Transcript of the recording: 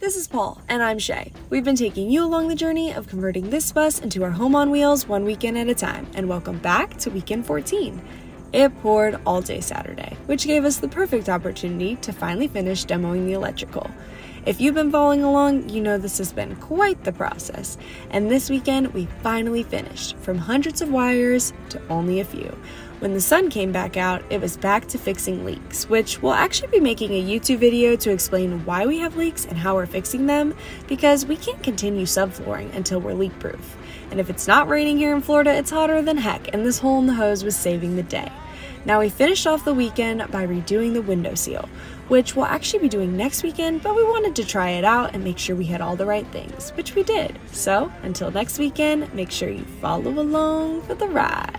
This is Paul, and I'm Shay. We've been taking you along the journey of converting this bus into our home on wheels one weekend at a time, and welcome back to weekend 14. It poured all day Saturday, which gave us the perfect opportunity to finally finish demoing the electrical. If you've been following along, you know this has been quite the process, and this weekend we finally finished, from hundreds of wires to only a few. When the sun came back out, it was back to fixing leaks, which we'll actually be making a YouTube video to explain why we have leaks and how we're fixing them, because we can't continue subflooring until we're leak proof. And if it's not raining here in Florida, it's hotter than heck, and this hole in the hose was saving the day. Now, we finished off the weekend by redoing the window seal, which we'll actually be doing next weekend, but we wanted to try it out and make sure we had all the right things, which we did. So, until next weekend, make sure you follow along for the ride.